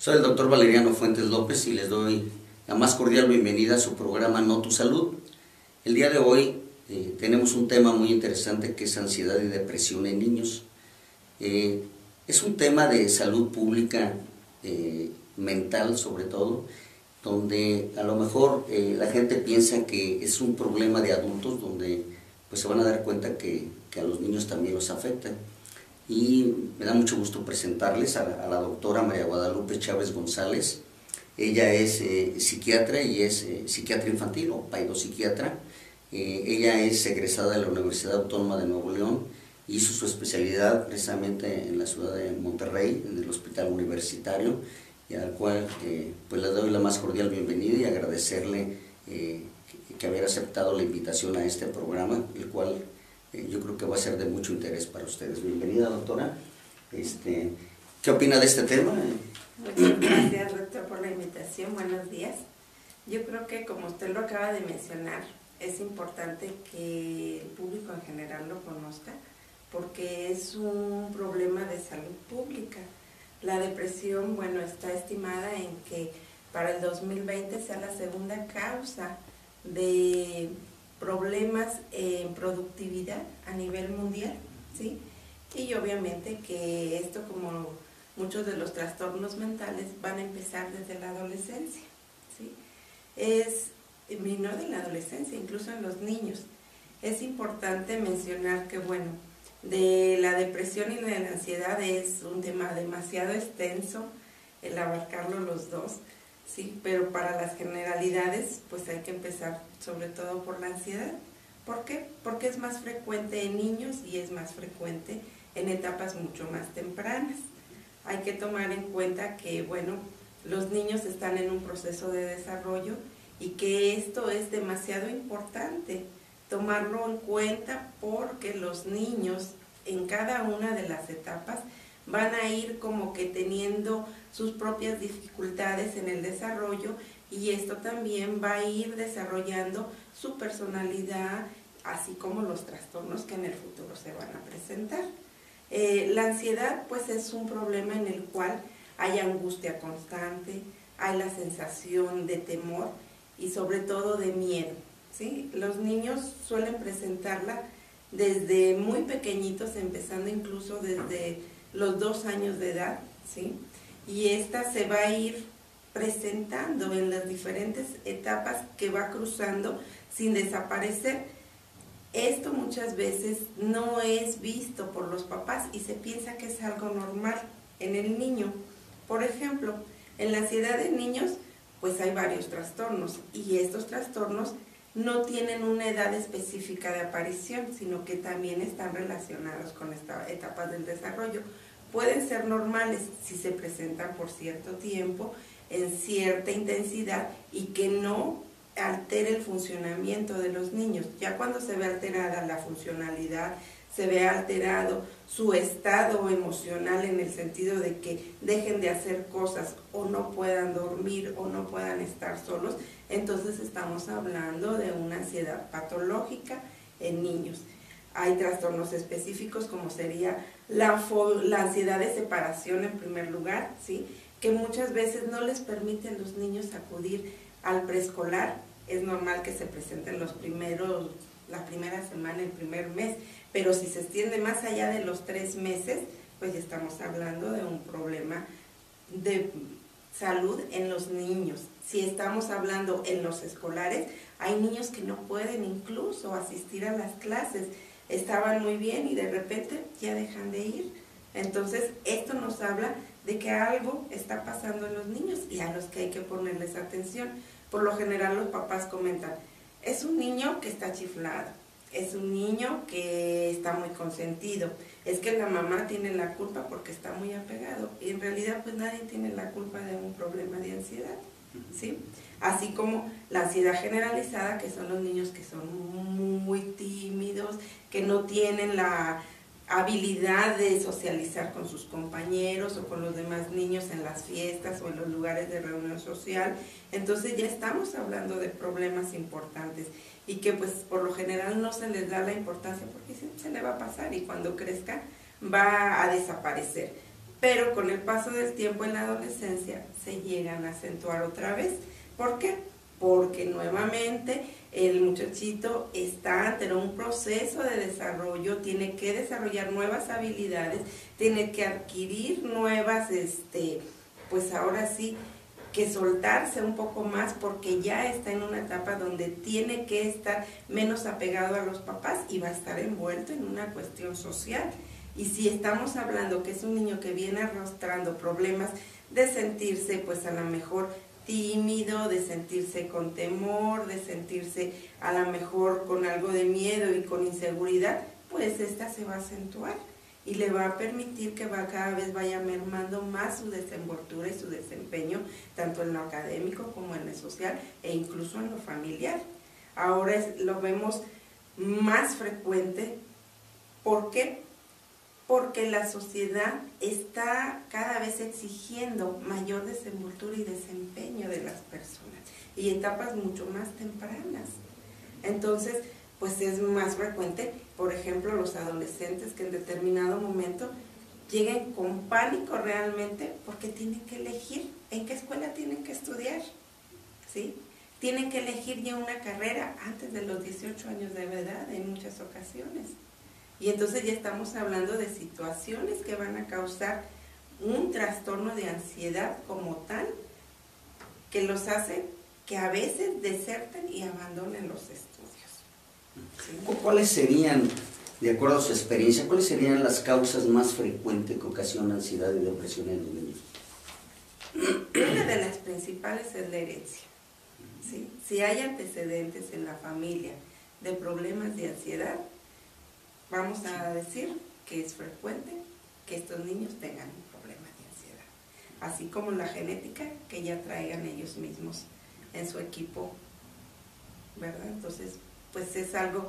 Soy el doctor Valeriano Fuentes López y les doy la más cordial bienvenida a su programa No Tu Salud. El día de hoy eh, tenemos un tema muy interesante que es ansiedad y depresión en niños. Eh, es un tema de salud pública eh, mental sobre todo, donde a lo mejor la gente piensa que es un problema de adultos, donde pues se van a dar cuenta que, que a los niños también los afecta y me da mucho gusto presentarles a la, doctora María Guadalupe Chávez González. Ella es eh, psiquiatra y es eh, psiquiatra infantil o paidopsiquiatra. Eh, ella es egresada de la Universidad Autónoma de Nuevo León, hizo su especialidad precisamente en la ciudad de Monterrey, en el Hospital Universitario, y al cual pues le doy la más cordial bienvenida y agradecerle que, que haber aceptado la invitación a este programa, el cual eh, yo creo que va a ser de mucho interés para ustedes. Bienvenida, doctora. Este, ¿Qué opina de este tema? Muchas gracias, doctor, por la invitación. Buenos días. Yo creo que, como usted lo acaba de mencionar, es importante que el público en general lo conozca porque es un problema de salud pública. La depresión, bueno, está estimada en que para el 2020 sea la segunda causa de problemas en productividad a nivel mundial, ¿sí? Y obviamente que esto, como muchos de los trastornos mentales, van a empezar desde la adolescencia, ¿sí? Es, no de la adolescencia, incluso en los niños. Es importante mencionar que, bueno, de la depresión y de la ansiedad es un tema demasiado extenso, el abarcarlo los dos, ¿sí? Pero para las generalidades, pues hay que empezar sobre todo por la ansiedad. ¿Por qué? Porque es más frecuente en niños y es más frecuente en etapas mucho más tempranas. Hay que tomar en cuenta que, bueno, los niños están en un proceso de desarrollo y que esto es demasiado importante tomarlo en cuenta porque los niños en cada una de las etapas van a ir como que teniendo sus propias dificultades en el desarrollo y esto también va a ir desarrollando su personalidad, así como los trastornos que en el futuro se van a presentar. Eh, la ansiedad pues es un problema en el cual hay angustia constante, hay la sensación de temor y sobre todo de miedo. ¿Sí? Los niños suelen presentarla desde muy pequeñitos, empezando incluso desde los dos años de edad, ¿sí? y esta se va a ir presentando en las diferentes etapas que va cruzando sin desaparecer. Esto muchas veces no es visto por los papás y se piensa que es algo normal en el niño. Por ejemplo, en la ansiedad de niños, pues hay varios trastornos y estos trastornos no tienen una edad específica de aparición, sino que también están relacionados con esta etapa del desarrollo pueden ser normales si se presentan por cierto tiempo, en cierta intensidad y que no altere el funcionamiento de los niños. Ya cuando se ve alterada la funcionalidad, se ve alterado su estado emocional en el sentido de que dejen de hacer cosas o no puedan dormir o no puedan estar solos, entonces estamos hablando de una ansiedad patológica en niños. Hay trastornos específicos como sería la, la ansiedad de separación en primer lugar, ¿sí? que muchas veces no les permiten los niños acudir al preescolar. Es normal que se presenten los primeros, la primera semana, el primer mes, pero si se extiende más allá de los tres meses, pues ya estamos hablando de un problema de salud en los niños. Si estamos hablando en los escolares, hay niños que no pueden incluso asistir a las clases estaban muy bien y de repente ya dejan de ir. Entonces, esto nos habla de que algo está pasando en los niños y a los que hay que ponerles atención. Por lo general los papás comentan, es un niño que está chiflado, es un niño que está muy consentido, es que la mamá tiene la culpa porque está muy apegado y en realidad pues nadie tiene la culpa de un problema de ansiedad, ¿sí? Así como la ansiedad generalizada, que son los niños que son muy tímidos, que no tienen la habilidad de socializar con sus compañeros o con los demás niños en las fiestas o en los lugares de reunión social. Entonces ya estamos hablando de problemas importantes y que pues por lo general no se les da la importancia porque se le va a pasar y cuando crezca va a desaparecer. Pero con el paso del tiempo en la adolescencia se llegan a acentuar otra vez. ¿Por qué? Porque nuevamente el muchachito está ante un proceso de desarrollo, tiene que desarrollar nuevas habilidades, tiene que adquirir nuevas, este, pues ahora sí, que soltarse un poco más porque ya está en una etapa donde tiene que estar menos apegado a los papás y va a estar envuelto en una cuestión social. Y si estamos hablando que es un niño que viene arrastrando problemas de sentirse pues a lo mejor tímido, de sentirse con temor, de sentirse a lo mejor con algo de miedo y con inseguridad, pues esta se va a acentuar y le va a permitir que va cada vez vaya mermando más su desenvoltura y su desempeño, tanto en lo académico como en lo social e incluso en lo familiar. Ahora lo vemos más frecuente. ¿Por qué? Porque la sociedad está cada vez exigiendo mayor desenvoltura y desempeño de las personas y etapas mucho más tempranas. Entonces, pues es más frecuente, por ejemplo, los adolescentes que en determinado momento lleguen con pánico realmente porque tienen que elegir en qué escuela tienen que estudiar, ¿sí? Tienen que elegir ya una carrera antes de los 18 años de edad en muchas ocasiones. Y entonces ya estamos hablando de situaciones que van a causar un trastorno de ansiedad como tal, que los hace que a veces deserten y abandonen los estudios. ¿Cuáles serían, de acuerdo a su experiencia, cuáles serían las causas más frecuentes que ocasionan ansiedad y depresión en los niños? Una de las principales es la herencia. Si hay antecedentes en la familia de problemas de ansiedad, vamos a decir que es frecuente que estos niños tengan un problema de ansiedad, así como la genética que ya traigan ellos mismos en su equipo, ¿verdad? Entonces, pues es algo,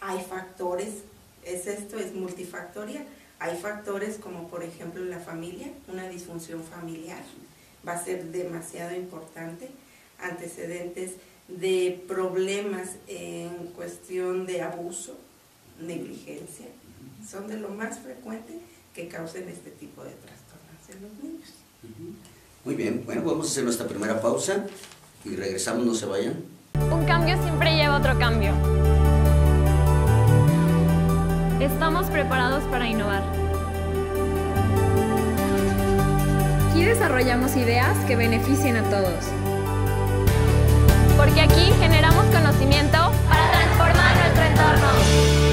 hay factores, es esto, es multifactorial, hay factores como por ejemplo la familia, una disfunción familiar, va a ser demasiado importante, antecedentes de problemas en cuestión de abuso, negligencia, son de lo más frecuente que causen este tipo de trastornos en los niños. Muy bien, bueno, vamos a hacer nuestra primera pausa y regresamos, no se vayan. Un cambio siempre lleva otro cambio. Estamos preparados para innovar. Aquí desarrollamos ideas que beneficien a todos. Porque aquí generamos conocimiento para transformar nuestro entorno.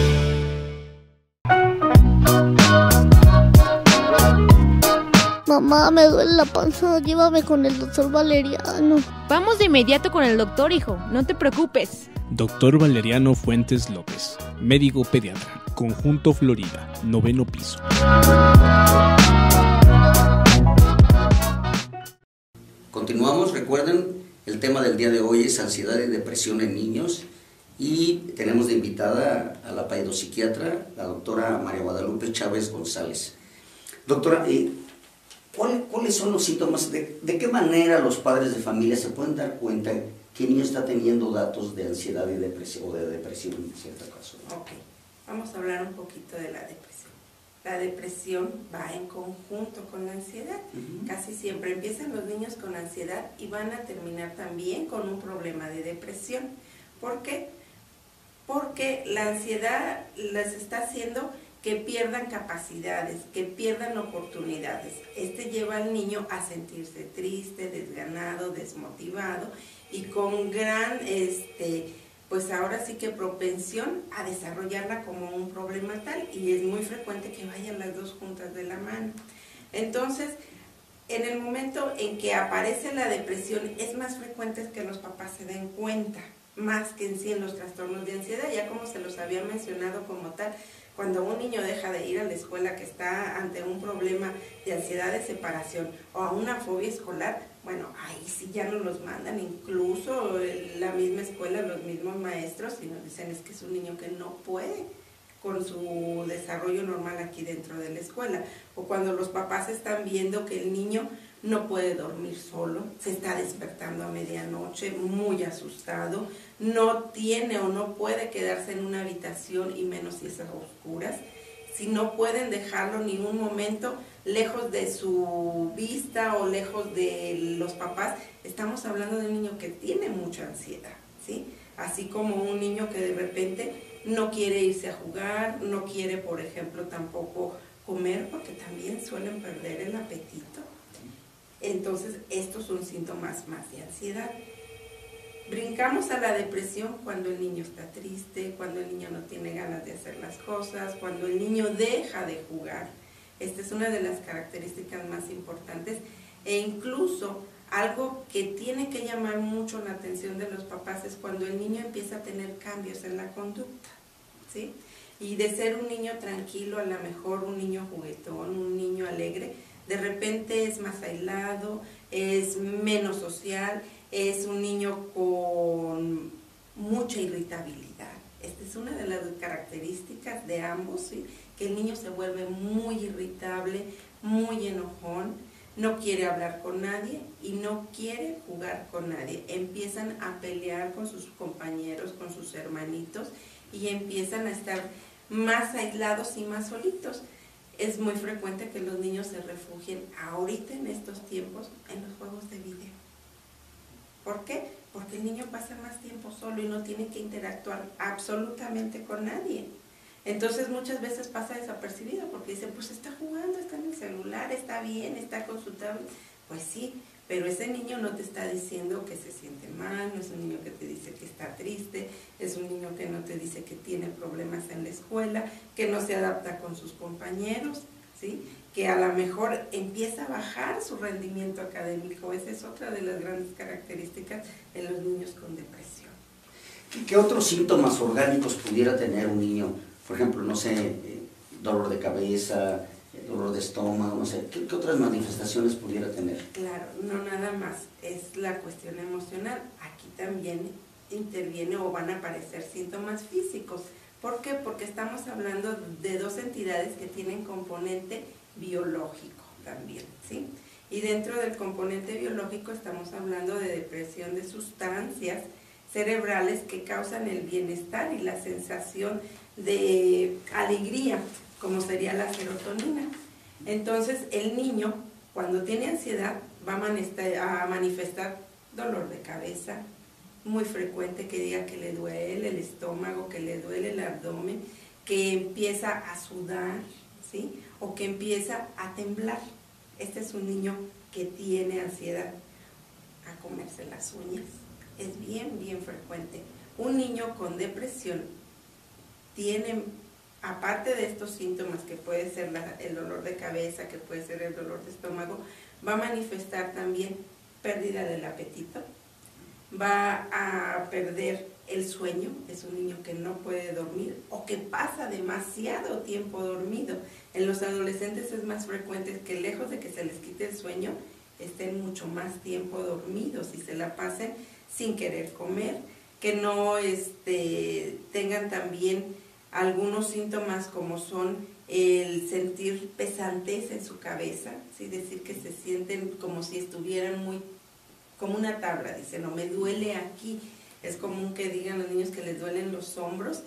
Mamá, me duele la panza, llévame con el doctor Valeriano. Vamos de inmediato con el doctor, hijo, no te preocupes. Doctor Valeriano Fuentes López, médico pediatra, Conjunto Florida, noveno piso. Continuamos, recuerden, el tema del día de hoy es ansiedad y depresión en niños y tenemos de invitada a la paidopsiquiatra, la doctora María Guadalupe Chávez González. Doctora, eh, ¿Cuáles son los síntomas? De, qué manera los padres de familia se pueden dar cuenta que el niño está teniendo datos de ansiedad y depresión, o de depresión en cierto caso? Ok, vamos a hablar un poquito de la depresión. La depresión va en conjunto con la ansiedad. Casi siempre empiezan los niños con ansiedad y van a terminar también con un problema de depresión. ¿Por qué? Porque la ansiedad les está haciendo que pierdan capacidades, que pierdan oportunidades. Este lleva al niño a sentirse triste, desganado, desmotivado y con gran, este, pues ahora sí que propensión a desarrollarla como un problema tal y es muy frecuente que vayan las dos juntas de la mano. Entonces, en el momento en que aparece la depresión, es más frecuente que los papás se den cuenta, más que en sí en los trastornos de ansiedad, ya como se los había mencionado como tal, cuando un niño deja de ir a la escuela que está ante un problema de ansiedad de separación o a una fobia escolar, bueno, ahí sí ya nos los mandan, incluso la misma escuela, los mismos maestros, y nos dicen es que es un niño que no puede con su desarrollo normal aquí dentro de la escuela. O cuando los papás están viendo que el niño no puede dormir solo, se está despertando a medianoche muy asustado, no tiene o no puede quedarse en una habitación y menos si es a oscuras, si no pueden dejarlo ni un momento lejos de su vista o lejos de los papás, estamos hablando de un niño que tiene mucha ansiedad, ¿sí? Así como un niño que de repente no quiere irse a jugar, no quiere, por ejemplo, tampoco comer porque también suelen perder el apetito. Entonces, estos son síntomas más de ansiedad. Brincamos a la depresión cuando el niño está triste, cuando el niño no tiene ganas de hacer las cosas, cuando el niño deja de jugar. Esta es una de las características más importantes e incluso algo que tiene que llamar mucho la atención de los papás es cuando el niño empieza a tener cambios en la conducta, ¿sí? Y de ser un niño tranquilo, a lo mejor un niño juguetón, un niño alegre, de repente es más aislado, es menos social, es un niño con mucha irritabilidad. Esta es una de las características de ambos, que el niño se vuelve muy irritable, muy enojón, no quiere hablar con nadie y no quiere jugar con nadie. Empiezan a pelear con sus compañeros, con sus hermanitos y empiezan a estar más aislados y más solitos es muy frecuente que los niños se refugien ahorita en estos tiempos en los juegos de video. ¿Por qué? Porque el niño pasa más tiempo solo y no tiene que interactuar absolutamente con nadie. Entonces muchas veces pasa desapercibido porque dicen, pues está jugando, está en el celular, está bien, está con su tablet. Pues sí, pero ese niño no te está diciendo que se siente mal, no es un niño que te dice que está triste, es un niño que no te dice que tiene problemas en la escuela, que no se adapta con sus compañeros, ¿sí? que a lo mejor empieza a bajar su rendimiento académico. Esa es otra de las grandes características en los niños con depresión. ¿Qué otros síntomas orgánicos pudiera tener un niño? Por ejemplo, no sé, eh, dolor de cabeza, dolor de estómago, no sé, ¿qué, otras manifestaciones pudiera tener? Claro, no nada más, es la cuestión emocional. Aquí también interviene o van a aparecer síntomas físicos. ¿Por qué? Porque estamos hablando de dos entidades que tienen componente biológico también, ¿sí? Y dentro del componente biológico estamos hablando de depresión de sustancias cerebrales que causan el bienestar y la sensación de alegría como sería la serotonina. Entonces el niño cuando tiene ansiedad va a manifestar dolor de cabeza, muy frecuente que diga que le duele el estómago, que le duele el abdomen, que empieza a sudar, ¿sí? O que empieza a temblar. Este es un niño que tiene ansiedad a comerse las uñas. Es bien, bien frecuente. Un niño con depresión tiene aparte de estos síntomas que puede ser el dolor de cabeza, que puede ser el dolor de estómago, va a manifestar también pérdida del apetito, va a perder el sueño, es un niño que no puede dormir o que pasa demasiado tiempo dormido. En los adolescentes es más frecuente que lejos de que se les quite el sueño, estén mucho más tiempo dormidos y se la pasen sin querer comer, que no este, tengan también algunos síntomas como son el sentir pesantez en su cabeza, ¿sí? decir que se sienten como si estuvieran muy, como una tabla, dice, no, me duele aquí, es común que digan los niños que les duelen los hombros,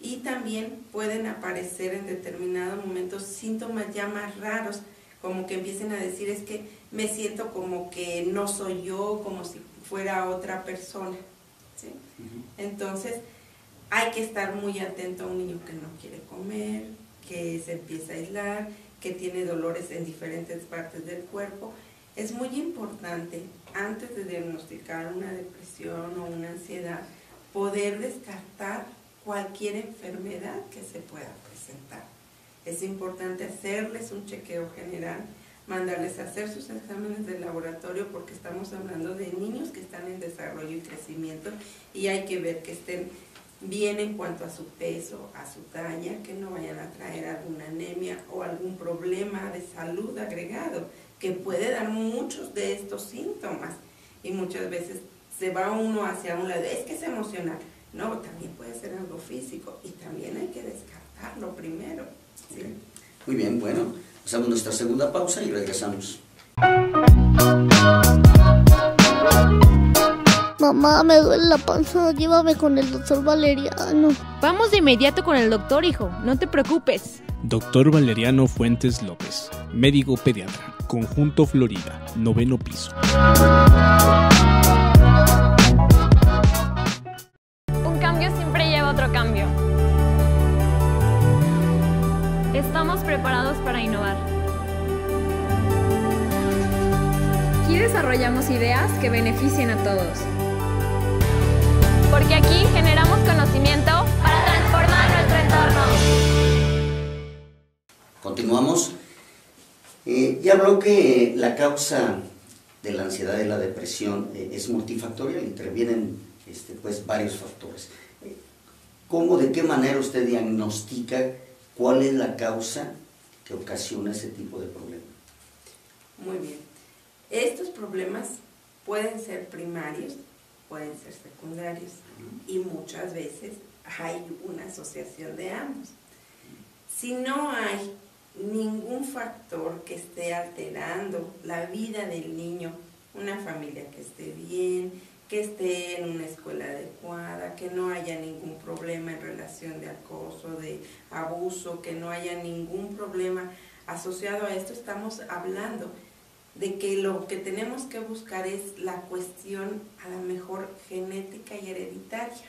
y también pueden aparecer en determinados momentos síntomas ya más raros, como que empiecen a decir es que me siento como que no soy yo, como si fuera otra persona. ¿sí? Entonces, hay que estar muy atento a un niño que no quiere comer, que se empieza a aislar, que tiene dolores en diferentes partes del cuerpo. Es muy importante, antes de diagnosticar una depresión o una ansiedad, poder descartar cualquier enfermedad que se pueda presentar. Es importante hacerles un chequeo general, mandarles a hacer sus exámenes de laboratorio porque estamos hablando de niños que están en desarrollo y crecimiento y hay que ver que estén bien en cuanto a su peso, a su talla, que no vayan a traer alguna anemia o algún problema de salud agregado, que puede dar muchos de estos síntomas. Y muchas veces se va uno hacia un lado, es que es emocional. No, también puede ser algo físico y también hay que descartar. tratarlo primero. ¿sí? Muy bien, bueno, hacemos nuestra segunda pausa y regresamos. Mamá, me duele la panza, llévame con el doctor Valeriano. Vamos de inmediato con el doctor, hijo, no te preocupes. Doctor Valeriano Fuentes López, médico pediatra, Conjunto Florida, noveno piso. Un cambio siempre lleva otro cambio. Estamos preparados para innovar. Aquí desarrollamos ideas que beneficien a todos. Porque aquí generamos conocimiento para transformar nuestro entorno. Continuamos. Eh, ya habló que la causa de la ansiedad y la depresión eh, es multifactorial, intervienen este, pues, varios factores. Eh, ¿Cómo, de qué manera usted diagnostica cuál es la causa que ocasiona ese tipo de problema? Muy bien. Estos problemas pueden ser primarios, pueden ser secundarios y muchas veces hay una asociación de ambos. Si no hay ningún factor que esté alterando la vida del niño, una familia que esté bien, que esté en una escuela adecuada, que no haya ningún problema en relación de acoso, de abuso, que no haya ningún problema asociado a esto, estamos hablando de que lo que tenemos que buscar es la cuestión a lo mejor genética y hereditaria.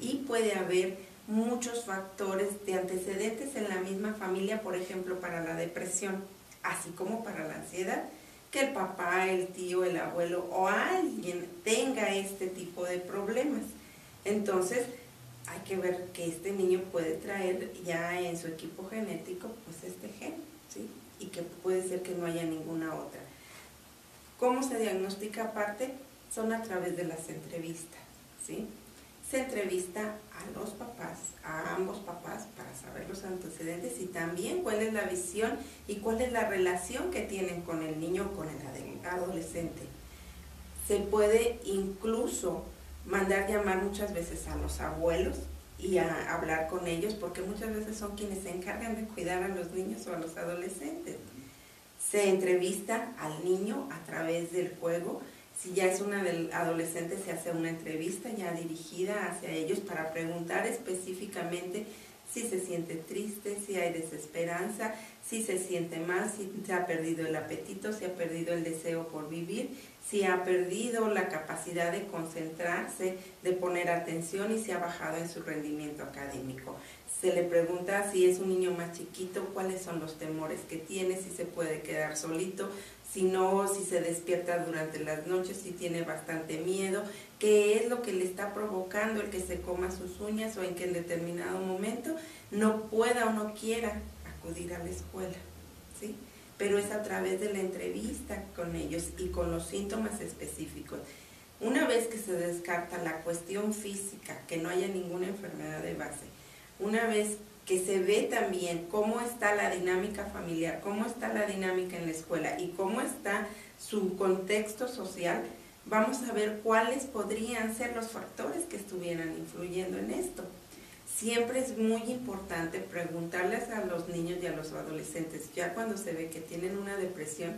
Y puede haber muchos factores de antecedentes en la misma familia, por ejemplo, para la depresión, así como para la ansiedad, que el papá, el tío, el abuelo o alguien tenga este tipo de problemas. Entonces, hay que ver que este niño puede traer ya en su equipo genético pues este gen, ¿sí? Y que puede ser que no haya ninguna otra. ¿Cómo se diagnostica aparte? Son a través de las entrevistas, ¿sí? Se entrevista a los papás, a ambos papás, para saber los antecedentes y también cuál es la visión y cuál es la relación que tienen con el niño o con el adolescente. Se puede incluso mandar llamar muchas veces a los abuelos y a hablar con ellos porque muchas veces son quienes se encargan de cuidar a los niños o a los adolescentes. Se entrevista al niño a través del juego. Si ya es una del adolescente, se hace una entrevista ya dirigida hacia ellos para preguntar específicamente si se siente triste, si hay desesperanza, si se siente mal, si se ha perdido el apetito, si ha perdido el deseo por vivir, si ha perdido la capacidad de concentrarse, de poner atención y si ha bajado en su rendimiento académico. Se le pregunta si es un niño más chiquito, cuáles son los temores que tiene, si se puede quedar solito, si no, si se despierta durante las noches, si tiene bastante miedo, qué es lo que le está provocando el que se coma sus uñas o en que en determinado momento no pueda o no quiera acudir a la escuela, ¿sí? Pero es a través de la entrevista con ellos y con los síntomas específicos. Una vez que se descarta la cuestión física, que no haya ninguna enfermedad de base, una vez que se ve también cómo está la dinámica familiar, cómo está la dinámica en la escuela y cómo está su contexto social, vamos a ver cuáles podrían ser los factores que estuvieran influyendo en esto. Siempre es muy importante preguntarles a los niños y a los adolescentes, ya cuando se ve que tienen una depresión,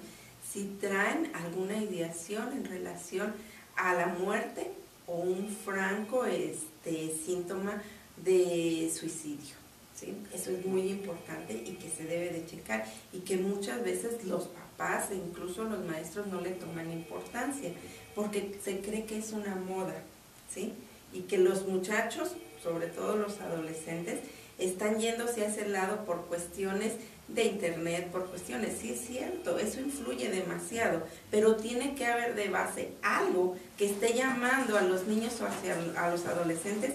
si traen alguna ideación en relación a la muerte o un franco este, síntoma de suicidio. ¿sí? Eso es muy importante y que se debe de checar y que muchas veces los papás e incluso los maestros no le toman importancia porque se cree que es una moda, ¿sí? Y que los muchachos, sobre todo los adolescentes, están yéndose a ese lado por cuestiones de internet, por cuestiones, sí es cierto, eso influye demasiado, pero tiene que haber de base algo que esté llamando a los niños o hacia, a los adolescentes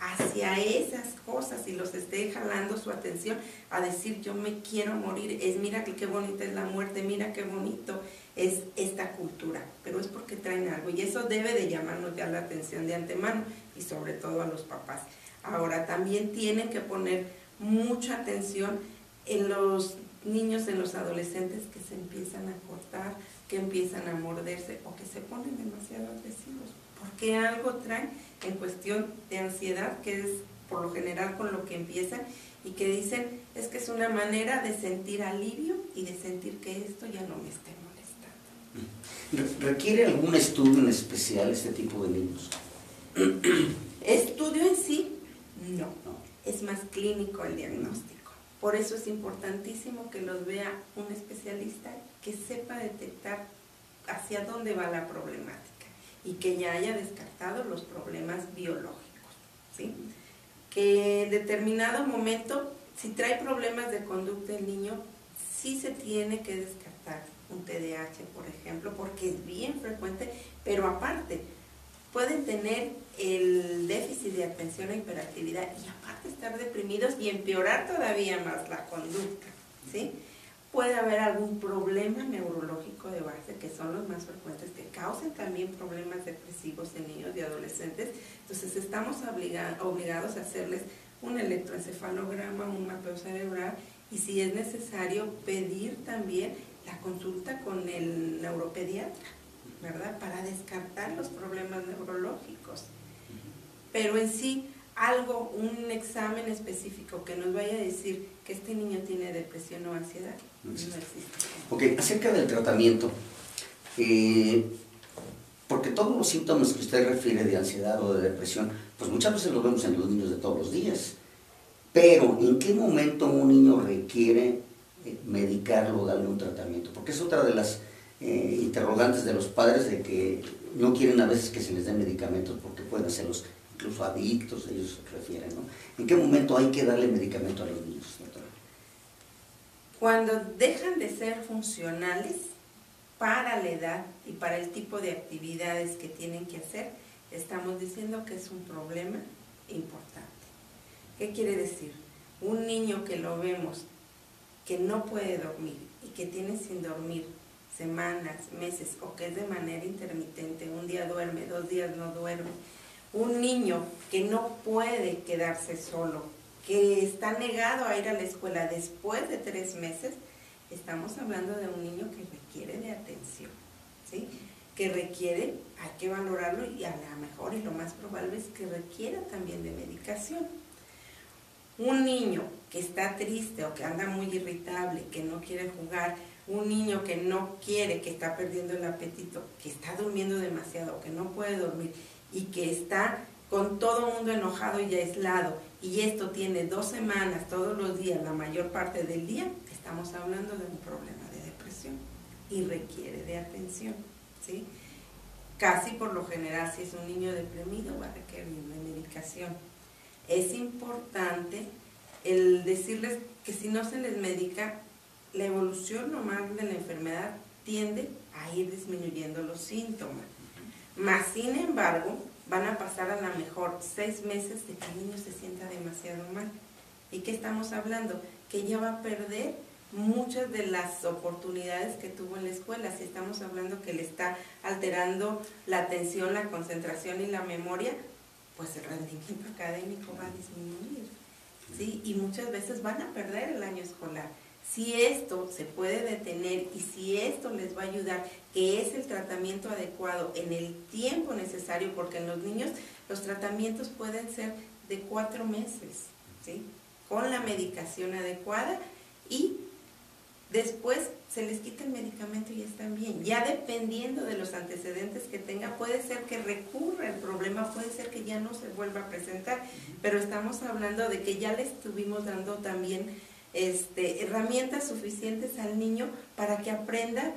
hacia esas cosas y los esté jalando su atención a decir yo me quiero morir, es mira que qué bonita es la muerte, mira qué bonito es esta cultura, pero es porque traen algo y eso debe de llamarnos ya la atención de antemano y sobre todo a los papás. Ahora también tienen que poner mucha atención en los niños, en los adolescentes que se empiezan a cortar, que empiezan a morderse o que se ponen demasiado agresivos, porque algo traen en cuestión de ansiedad, que es por lo general con lo que empieza, y que dicen es que es una manera de sentir alivio y de sentir que esto ya no me esté molestando. ¿Requiere algún estudio en especial este tipo de niños? Estudio en sí, no. Es más clínico el diagnóstico. Por eso es importantísimo que los vea un especialista que sepa detectar hacia dónde va la problemática y que ya haya descartado los problemas biológicos. ¿sí? Que en determinado momento, si trae problemas de conducta el niño, sí se tiene que descartar un TDAH, por ejemplo, porque es bien frecuente, pero aparte, pueden tener el déficit de atención e hiperactividad y aparte estar deprimidos y empeorar todavía más la conducta, ¿sí? Puede haber algún problema neurológico de base, que son los más frecuentes, que causen también problemas depresivos en niños y adolescentes. Entonces estamos obligados a hacerles un electroencefalograma, un mapeo cerebral y si es necesario pedir también la consulta con el neuropediatra, ¿verdad? Para descartar los problemas neurológicos. Pero en sí, algo, un examen específico que nos vaya a decir que este niño tiene depresión o ansiedad, Ok, acerca del tratamiento, eh, porque todos los síntomas que usted refiere de ansiedad o de depresión, pues muchas veces los vemos en los niños de todos los días. Pero, ¿en qué momento un niño requiere eh, medicarlo darle un tratamiento? Porque es otra de las eh, interrogantes de los padres de que no quieren a veces que se les den medicamentos porque pueden hacerlos incluso adictos, ellos se refieren, ¿no? ¿En qué momento hay que darle medicamento a los niños? Cuando dejan de ser funcionales para la edad y para el tipo de actividades que tienen que hacer, estamos diciendo que es un problema importante. ¿Qué quiere decir? Un niño que lo vemos que no puede dormir y que tiene sin dormir semanas, meses o que es de manera intermitente, un día duerme, dos días no duerme, un niño que no puede quedarse solo, que está negado a ir a la escuela después de tres meses, estamos hablando de un niño que requiere de atención, ¿sí? que requiere, hay que valorarlo y a lo mejor y lo más probable es que requiera también de medicación. Un niño que está triste o que anda muy irritable, que no quiere jugar, un niño que no quiere, que está perdiendo el apetito, que está durmiendo demasiado, que no puede dormir y que está con todo el mundo enojado y aislado, y esto tiene dos semanas, todos los días, la mayor parte del día, estamos hablando de un problema de depresión y requiere de atención. ¿sí? Casi por lo general, si es un niño deprimido, va a requerir de medicación. Es importante el decirles que si no se les medica, la evolución normal de la enfermedad tiende a ir disminuyendo los síntomas. Más sin embargo, van a pasar a lo mejor seis meses de que el niño se sienta demasiado mal. ¿Y qué estamos hablando? Que ya va a perder muchas de las oportunidades que tuvo en la escuela. Si estamos hablando que le está alterando la atención, la concentración y la memoria, pues el rendimiento académico va a disminuir. ¿sí? Y muchas veces van a perder el año escolar. Si esto se puede detener y si esto les va a ayudar, que es el tratamiento adecuado en el tiempo necesario, porque en los niños los tratamientos pueden ser de cuatro meses, ¿sí? con la medicación adecuada y después se les quita el medicamento y están bien. Ya dependiendo de los antecedentes que tenga, puede ser que recurra el problema, puede ser que ya no se vuelva a presentar, pero estamos hablando de que ya le estuvimos dando también este, herramientas suficientes al niño para que aprenda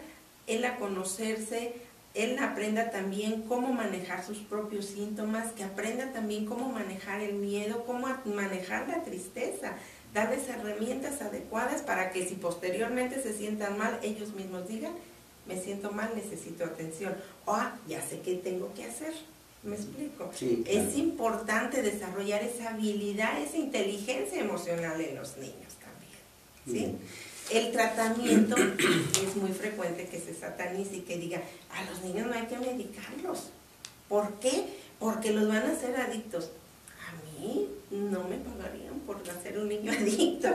él a conocerse, él aprenda también cómo manejar sus propios síntomas, que aprenda también cómo manejar el miedo, cómo manejar la tristeza, darles herramientas adecuadas para que si posteriormente se sientan mal, ellos mismos digan, me siento mal, necesito atención, o ah, ya sé qué tengo que hacer. ¿Me explico? Es importante desarrollar esa habilidad, esa inteligencia emocional en los niños. ¿Sí? El tratamiento es muy frecuente que se satanice y que diga, a los niños no hay que medicarlos. ¿Por qué? Porque los van a hacer adictos. A mí no me pagarían por hacer un niño adicto.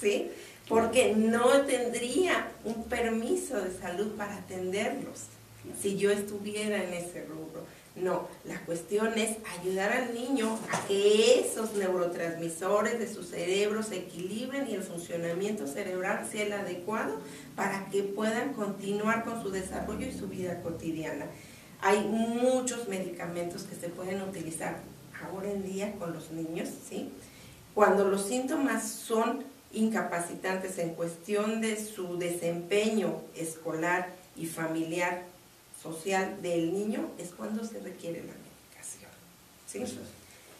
¿Sí? Porque no tendría un permiso de salud para atenderlos. si yo estuviera en ese rubro. No, la cuestión es ayudar al niño a que esos neurotransmisores de su cerebro se equilibren y el funcionamiento cerebral sea el adecuado para que puedan continuar con su desarrollo y su vida cotidiana. Hay muchos medicamentos que se pueden utilizar ahora en día con los niños, ¿sí? Cuando los síntomas son incapacitantes en cuestión de su desempeño escolar y familiar social del niño es cuando se requiere la medicación. ¿sí?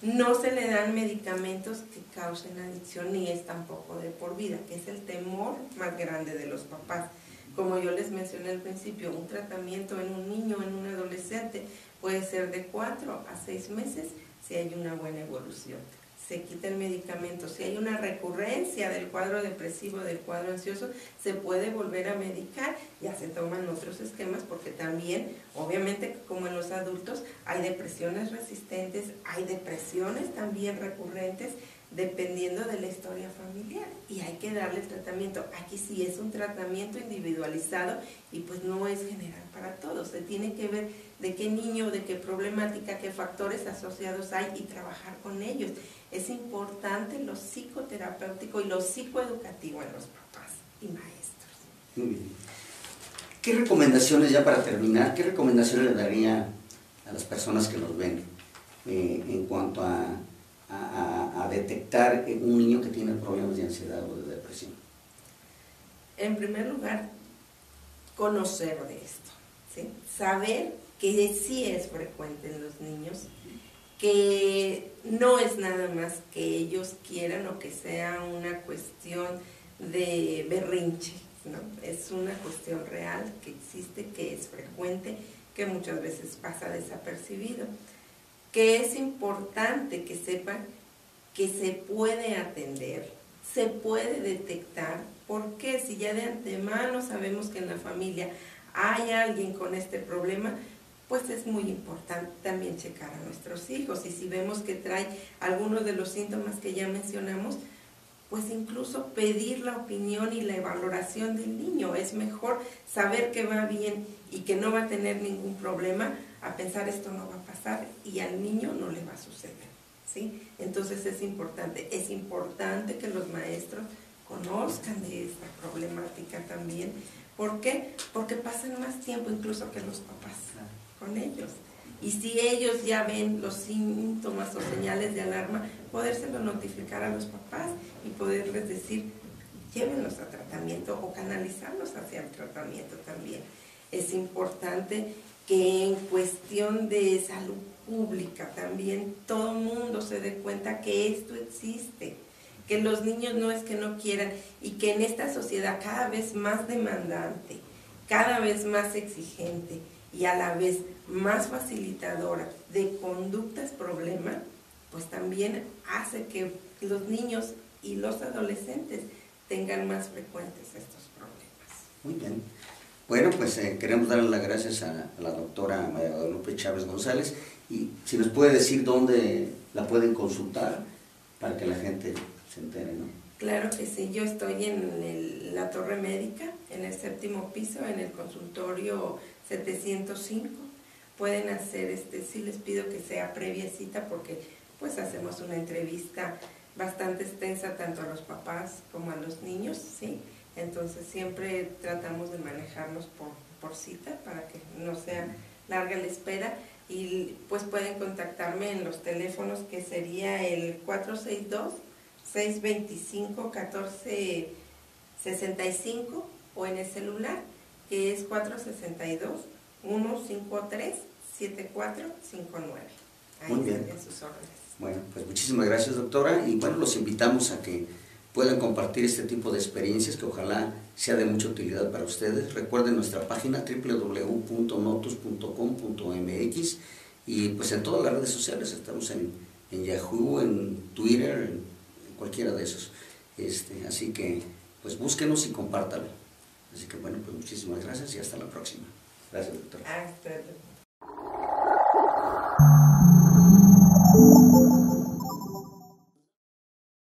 No se le dan medicamentos que causen adicción ni es tampoco de por vida, que es el temor más grande de los papás. Como yo les mencioné al principio, un tratamiento en un niño, en un adolescente, puede ser de cuatro a seis meses si hay una buena evolución se quita el medicamento. Si hay una recurrencia del cuadro depresivo, del cuadro ansioso, se puede volver a medicar. Ya se toman otros esquemas porque también, obviamente, como en los adultos, hay depresiones resistentes, hay depresiones también recurrentes dependiendo de la historia familiar y hay que darle tratamiento. Aquí sí es un tratamiento individualizado y pues no es general para todos. Se tiene que ver de qué niño, de qué problemática, qué factores asociados hay y trabajar con ellos es importante lo psicoterapéutico y lo psicoeducativo en los papás y maestros. Muy bien. ¿Qué recomendaciones, ya para terminar, qué recomendaciones le daría a las personas que nos ven eh, en cuanto a, a, detectar un niño que tiene problemas de ansiedad o de depresión? En primer lugar, conocer de esto, saber que sí es frecuente en los niños que no es nada más que ellos quieran o que sea una cuestión de berrinche, ¿no? Es una cuestión real que existe, que es frecuente, que muchas veces pasa desapercibido, que es importante que sepan que se puede atender, se puede detectar, porque si ya de antemano sabemos que en la familia hay alguien con este problema, pues es muy importante también checar a nuestros hijos y si vemos que trae algunos de los síntomas que ya mencionamos, pues incluso pedir la opinión y la valoración del niño. Es mejor saber que va bien y que no va a tener ningún problema a pensar esto no va a pasar y al niño no le va a suceder. ¿sí? Entonces es importante, es importante que los maestros conozcan de esta problemática también. ¿Por qué? Porque pasan más tiempo incluso que los papás con ellos. Y si ellos ya ven los síntomas o señales de alarma, podérselo notificar a los papás y poderles decir, llévenlos a tratamiento o canalizarlos hacia el tratamiento también. Es importante que en cuestión de salud pública también todo el mundo se dé cuenta que esto existe, que los niños no es que no quieran y que en esta sociedad cada vez más demandante, cada vez más exigente, y a la vez más facilitadora de conductas problema, pues también hace que los niños y los adolescentes tengan más frecuentes estos problemas. Muy bien. Bueno, pues eh, queremos darle las gracias a, la doctora María Guadalupe Chávez González y si nos puede decir dónde la pueden consultar para que la gente se entere, ¿no? Claro que sí, yo estoy en la torre médica, en el séptimo piso, en el consultorio 705. Pueden hacer, este, sí les pido que sea previa cita porque pues hacemos una entrevista bastante extensa tanto a los papás como a los niños, ¿sí? Entonces siempre tratamos de manejarlos por, por cita para que no sea larga la espera y pues pueden contactarme en los teléfonos que sería el 462 625 1465 o en el celular que es 462 153 7459. Ahí Muy bien. sus órdenes. Bueno, pues muchísimas gracias doctora y bueno, los invitamos a que puedan compartir este tipo de experiencias que ojalá sea de mucha utilidad para ustedes. Recuerden nuestra página www.notus.com.mx y pues en todas las redes sociales, estamos en, en Yahoo, en Twitter, en, cualquiera de esos. Este, así que pues búsquenos y compártanlo. Así que bueno, pues muchísimas gracias y hasta la próxima. Gracias, doctor. Hasta luego.